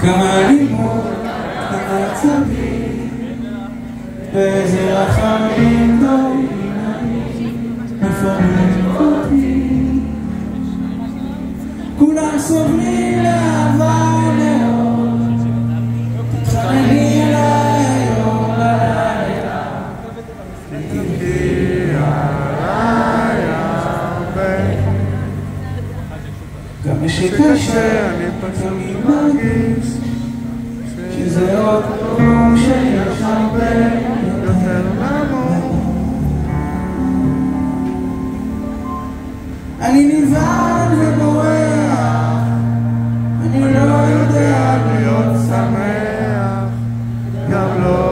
כמה לימוד, כמה עצבים, ואיזה רחמים טובים מפרקים אותי. כולם סובלים לעבר מאוד, תתחנני אליי היום בלילה. גם שקשה, אני תמיד מרגיש שזה עוד יום שיש הרבה יותר לעמוד. אני נבהל ובורח, אני לא יודע להיות שמח, גם לא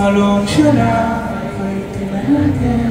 אליי. בחלום שלך הייתי מנגן